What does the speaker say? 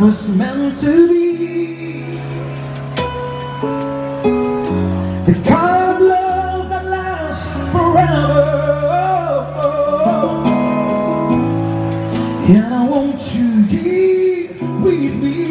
was meant to be. The kind of love that lasts forever. And I want you here with me.